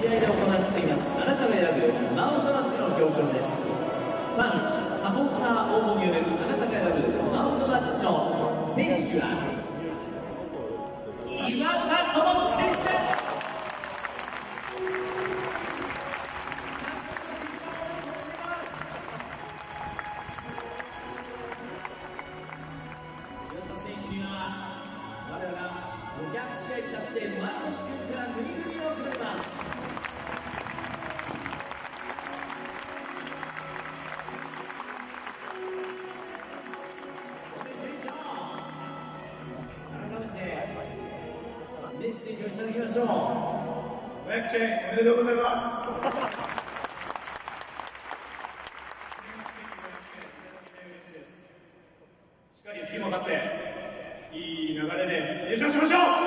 試合で行っています。あなたが選ぶマウスマッチの表彰です。ファンサポーター応募によるあなたが選ぶマウスマッチの選手。は岩田智樹選手。です岩田選手には我らが500試合達成ージをいただきましょうおめでとうございますしっかり日も勝っていい流れで優勝しましょう